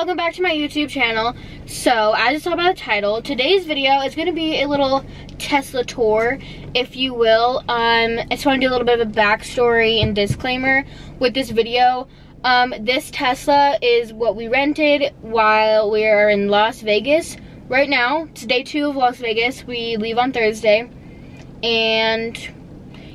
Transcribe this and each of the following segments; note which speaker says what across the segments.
Speaker 1: welcome back to my YouTube channel. So, as you saw by the title, today's video is going to be a little Tesla tour, if you will. Um, I just want to do a little bit of a backstory and disclaimer with this video. Um, this Tesla is what we rented while we are in Las Vegas. Right now, it's day two of Las Vegas. We leave on Thursday. And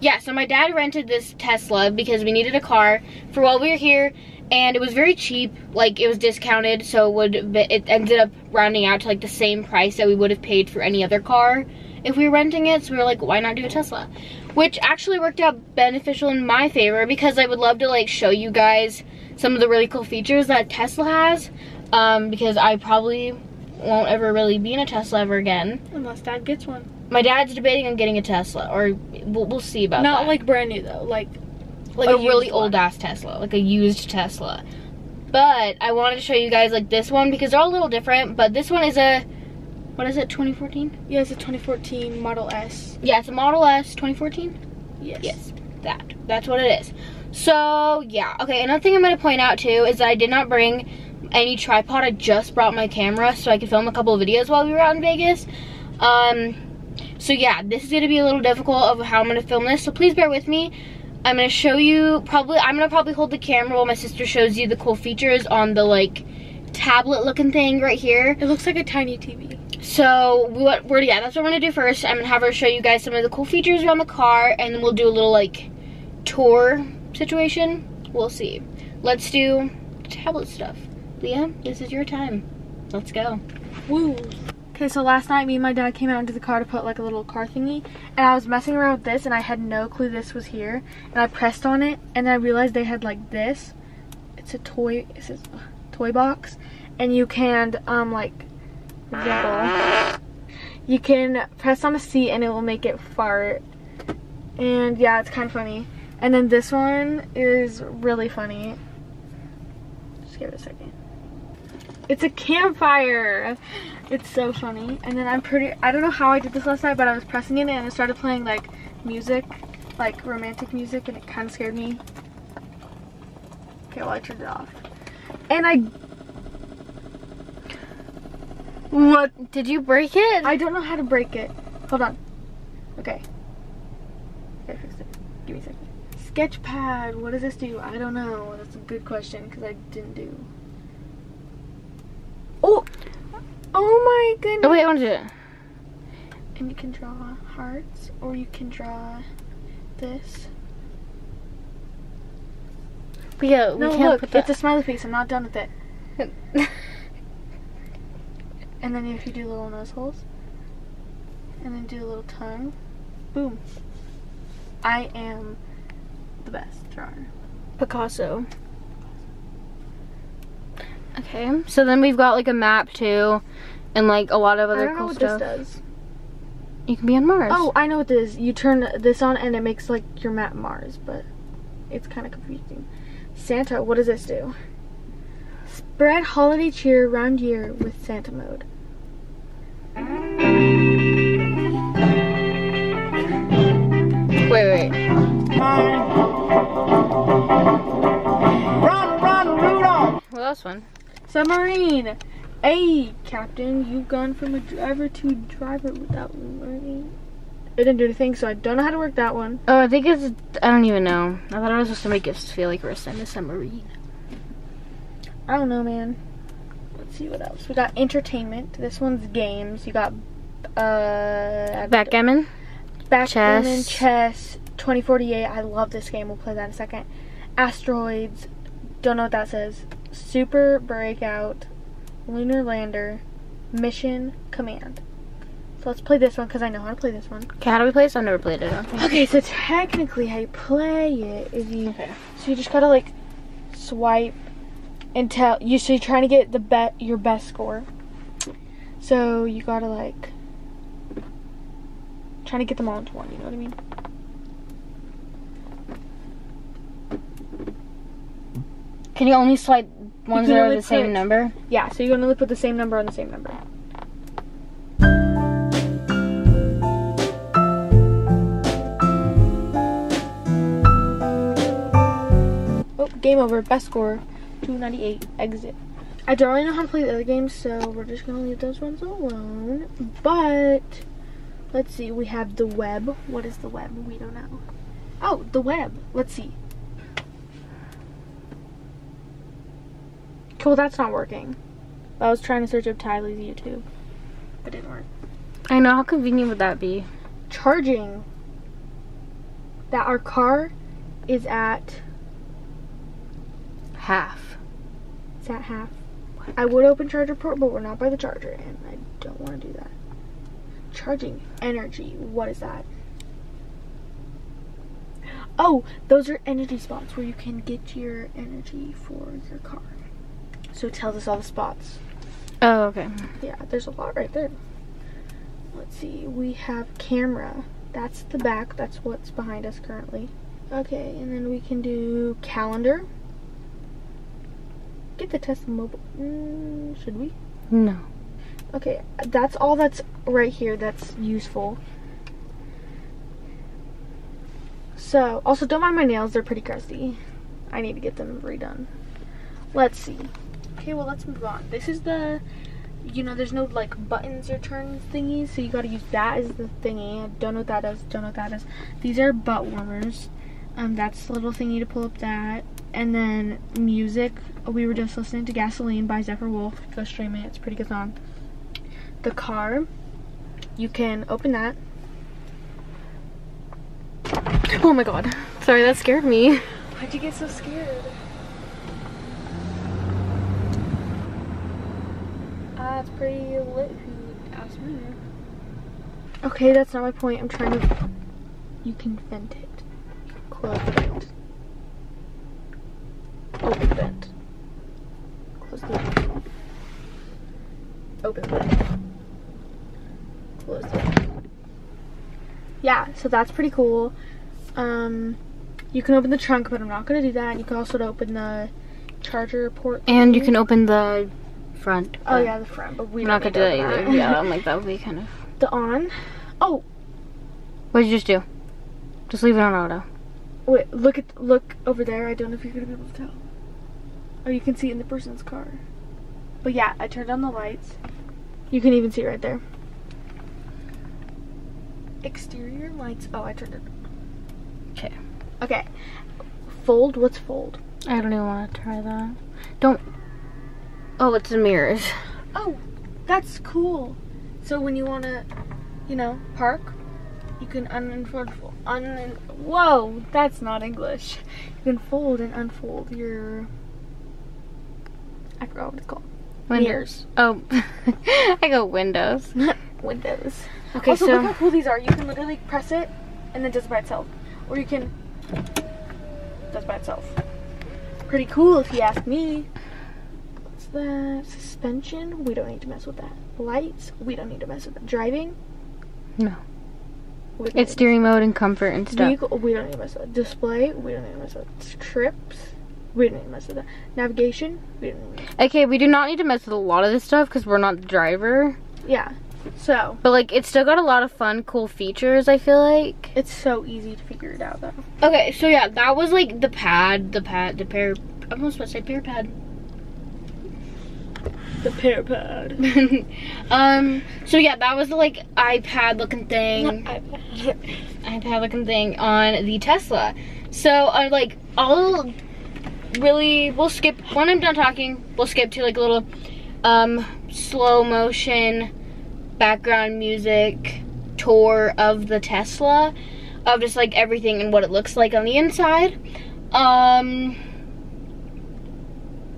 Speaker 1: yeah, so my dad rented this Tesla because we needed a car for while we were here and it was very cheap like it was discounted so it would it ended up rounding out to like the same price that we would have paid for any other car if we were renting it so we were like why not do a tesla which actually worked out beneficial in my favor because i would love to like show you guys some of the really cool features that tesla has um, because i probably won't ever really be in a tesla ever again
Speaker 2: unless dad gets one
Speaker 1: my dad's debating on getting a tesla or we'll, we'll see about that.
Speaker 2: not
Speaker 1: that.
Speaker 2: like brand new though like
Speaker 1: like a, a really old ass Tesla, like a used Tesla. But I wanted to show you guys like this one because they're all a little different. But this one is a, what is it, 2014?
Speaker 2: Yeah, it's a 2014 Model S.
Speaker 1: Yeah, it's a Model S 2014?
Speaker 2: Yes.
Speaker 1: Yes, that. That's what it is. So, yeah. Okay, another thing I'm going to point out too is that I did not bring any tripod. I just brought my camera so I could film a couple of videos while we were out in Vegas. Um, so yeah, this is going to be a little difficult of how I'm going to film this. So please bear with me. I'm gonna show you probably I'm gonna probably hold the camera while my sister shows you the cool features on the like tablet looking thing right here.
Speaker 2: It looks like a tiny TV.
Speaker 1: So what we're yeah, that's what we're gonna do first. I'm gonna have her show you guys some of the cool features around the car and then we'll do a little like tour situation. We'll see. Let's do tablet stuff. Leah, this is your time. Let's go.
Speaker 2: Woo. Okay, so last night me and my dad came out into the car to put like a little car thingy and I was messing around with this and I had no clue this was here and I pressed on it and I realized they had like this. It's a toy, it says uh, toy box and you can um like example, you can press on a seat and it will make it fart. And yeah it's kind of funny. And then this one is really funny. Just give it a second it's a campfire it's so funny. And then I'm pretty, I don't know how I did this last night, but I was pressing it and it started playing like music, like romantic music, and it kind of scared me. Okay, well I turned it off. And I...
Speaker 1: What? Did you break it?
Speaker 2: I don't know how to break it. Hold on. Okay. Okay, fix it. Give me a second. Sketchpad, what does this do? I don't know. That's a good question because I didn't do. Oh! Oh my goodness.
Speaker 1: Oh wait, I want to do it.
Speaker 2: And you can draw hearts or you can draw this.
Speaker 1: But yeah, we
Speaker 2: no,
Speaker 1: can't
Speaker 2: look,
Speaker 1: put that.
Speaker 2: it's a smiley face. I'm not done with it. and then if you do little nose holes, and then do a little tongue, boom. I am the best drawer.
Speaker 1: Picasso. Okay, so then we've got like a map too, and like a lot of other
Speaker 2: I don't
Speaker 1: cool
Speaker 2: know what
Speaker 1: stuff.
Speaker 2: this does.
Speaker 1: You can be on Mars.
Speaker 2: Oh, I know what this is. You turn this on and it makes like your map Mars, but it's kind of confusing. Santa, what does this do? Spread holiday cheer around year with Santa mode.
Speaker 1: Wait, wait.
Speaker 3: Run, run, Rudolph!
Speaker 1: Well, that's fun.
Speaker 2: Submarine! Hey, Captain, you've gone from a driver to driver without learning. It didn't do anything, so I don't know how to work that one.
Speaker 1: Oh, I think it's. I don't even know. I thought I was supposed to make us feel like we're in a submarine.
Speaker 2: I don't know, man. Let's see what else. We got entertainment. This one's games. You got uh
Speaker 1: Backgammon.
Speaker 2: Backgammon,
Speaker 1: Chess.
Speaker 2: chess, 2048. I love this game. We'll play that in a second. Asteroids. Don't know what that says. Super Breakout. Lunar Lander. Missile Command. So let's play this one because I know how to play this one.
Speaker 1: Okay, how do we play this? I've never played it. Okay.
Speaker 2: Okay, so technically how you play it is you
Speaker 1: Okay.
Speaker 2: so you just gotta like swipe until you so you're trying to get the bet your best score. So you gotta like trying to get them all into one, you know what I mean?
Speaker 1: Can you only swipe ones that are
Speaker 2: only
Speaker 1: the same
Speaker 2: put-
Speaker 1: number?
Speaker 2: Yeah, so you're gonna put the same number on the same number. Oh, game over. Best score, 298. Exit. I I don't really know how to play the other games, so we're just gonna leave those ones alone. But let's see, we have the web. What is the web? We don't know. Oh, the web. Let's see. Cool, that's not working. I was trying to search up Tylee's YouTube. But it didn't work.
Speaker 1: I know, how convenient would that be?
Speaker 2: Charging. That our car is at
Speaker 1: Half.
Speaker 2: it's at half. I would open charger port, but we're not by the charger, and I don't want to do that. Charging energy. What is that? Oh, those are energy spots where you can get your energy for your car. So it tells us all the spots.
Speaker 1: Oh, okay.
Speaker 2: Yeah, there's a lot right there. Let's see. We have camera. That's the back. That's what's behind us currently. Okay, and then we can do calendar. Get the Tesla mobile. Mm, should we?
Speaker 1: No.
Speaker 2: Okay, that's all that's right here that's useful. So, also don't mind my nails, they're pretty crusty. I need to get them redone. Let's see. Okay, well let's move on. This is the, you know, there's no like buttons or turn thingies, so you gotta use that as the thingy. I don't know what that is, don't know what that is. These are butt warmers. Um, that's the little thingy to pull up that. And then music, we were just listening to Gasoline by Zephyr Wolf. Go stream it, it's a pretty good song the car. You can open that.
Speaker 1: Oh my god. Sorry, that scared me.
Speaker 2: Why'd you get so scared? It's pretty lit. Who asked me? Okay, that's not my point. I'm trying to. You can vent it. Close the vent. Open the vent. Close the vent. Open vent. Close the vent. Yeah, so that's pretty cool. Um, you can open the trunk, but I'm not gonna do that. You can also open the charger port.
Speaker 1: And you can open the front.
Speaker 2: Oh yeah, the front, but we
Speaker 1: I'm
Speaker 2: don't
Speaker 1: gonna do that either. Yeah, I'm like, that would be kind of.
Speaker 2: the on. Oh,
Speaker 1: What did you just do? Just leave it on auto.
Speaker 2: wait, look at look over there. I don't know if you're gonna be able to tell. Oh, you can see in the person's car. But yeah, I turned on the lights. You can even see right there. Exterior lights. Oh, I turned it.
Speaker 1: Okay.
Speaker 2: Okay. Fold. What's fold?
Speaker 1: I don't even want to try that. Don't. Oh, it's the mirrors.
Speaker 2: Oh, that's cool. So when you want to, you know, park, you can unfold. Un Whoa, that's not English. You can fold and unfold your. I forgot what it's called.
Speaker 1: Windows. Oh, I go windows.
Speaker 2: Windows.
Speaker 1: Okay,
Speaker 2: also,
Speaker 1: so
Speaker 2: look how cool these are. You can literally press it, and then it does it by itself, or you can does by itself. Pretty cool, if you ask me. What's that? Suspension? We don't need to mess with that. Lights? We don't need to mess with that. Driving?
Speaker 1: no,
Speaker 2: We don't need
Speaker 1: it's
Speaker 2: to
Speaker 1: steering mode and comfort and stuff.
Speaker 2: Vehicle, we don't need to mess with that. Display, we don't need to mess with that. Trips, we don't need to mess with that. Navigation, we don't need to mess
Speaker 1: Okay, we do not need to mess with a lot of this stuff because we're not the driver.
Speaker 2: Yeah. So,
Speaker 1: But like, it's still got a lot of fun, cool features. I feel like.
Speaker 2: it's so easy to figure it out though.
Speaker 1: Okay, so yeah, that was like the pad, the pad, the pair. I almost supposed to say pair pad.
Speaker 2: The pear pad.
Speaker 1: um. So yeah, that was the like iPad looking thing. iPad looking thing on the Tesla. So I like I'll really we'll skip when I'm done talking, we'll skip to like a little um slow motion background music tour of the Tesla of just like everything and what it looks like on the inside. Um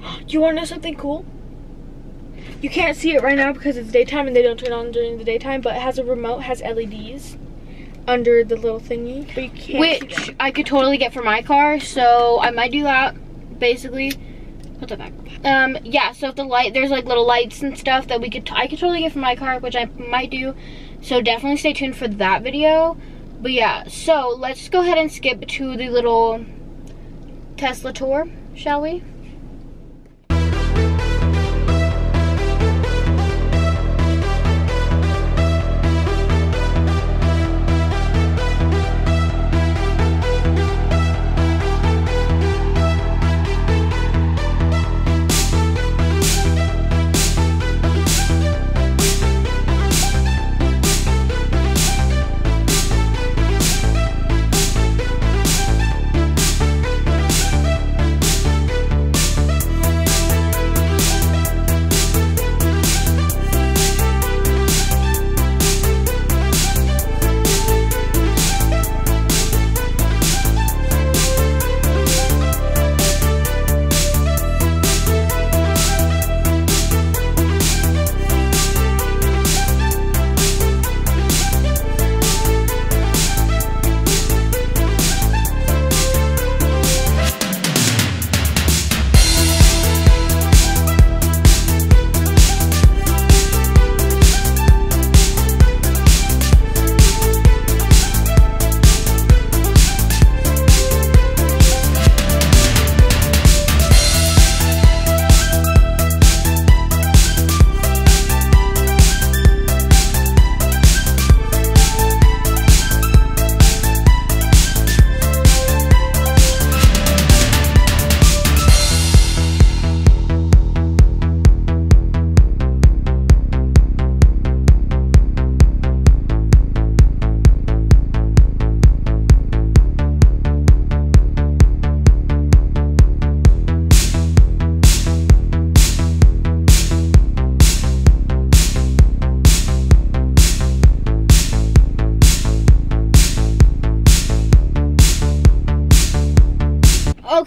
Speaker 2: Do you want to know something cool? You can't see it right now because it's daytime and they don't turn on during the daytime, but it has a remote, has LEDs under the little thingy, but you can't
Speaker 1: which. I could totally get for my car, so I might do that basically. Put that back. Um, yeah, so if the light, there's like little lights and stuff that we could, I could totally get for my car, which I might do. So definitely stay tuned for that video. But yeah, so let's go ahead and skip to the little Tesla tour, shall we?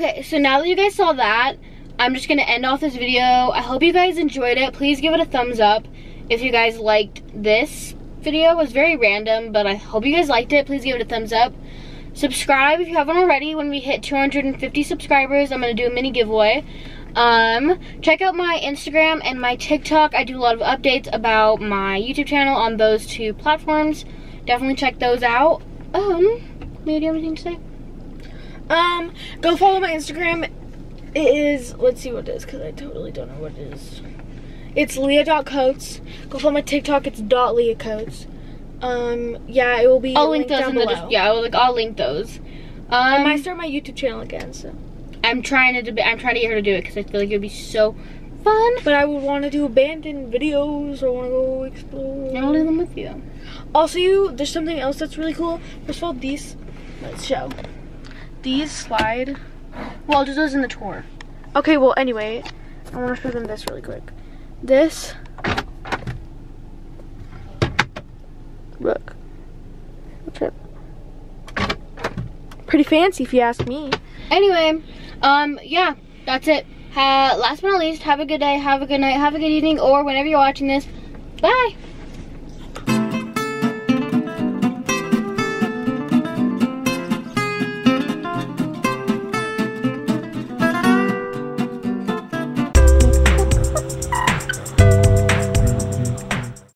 Speaker 1: Okay, so now that you guys saw that, I'm just gonna end off this video. I hope you guys enjoyed it. Please give it a thumbs up if you guys liked this video. It was very random, but I hope you guys liked it. Please give it a thumbs up. Subscribe if you haven't already. When we hit 250 subscribers, I'm gonna do a mini giveaway. Um, check out my Instagram and my TikTok. I do a lot of updates about my YouTube channel on those two platforms. Definitely check those out. Um, do you have anything to say?
Speaker 2: Um, go follow my Instagram. It is, let's see what it is, because I totally don't know what it is. It's leah.coates. Go follow my TikTok, it's dot leah coates. Um, yeah, it will be
Speaker 1: I'll link those in the
Speaker 2: below.
Speaker 1: des- yeah. I'll, like I'll link those.
Speaker 2: I
Speaker 1: Um,
Speaker 2: might start my YouTube channel again, so.
Speaker 1: I'm trying to I'm trying to get her to do it because I feel like it would be so fun.
Speaker 2: But I would want to do abandoned videos or want to go explore.
Speaker 1: I'll do them with you.
Speaker 2: Also, you, there's something else that's really cool. First of all, these, let's show. These slide.
Speaker 1: Well, I'll do those in the tour.
Speaker 2: Okay, well, anyway, I want to show them this really quick. This. Look. Pretty fancy if you ask me.
Speaker 1: Anyway, um, yeah, that's it. Ha- last but not least, have a good day, have a good night, have a good evening, or whenever you're watching this. Bye.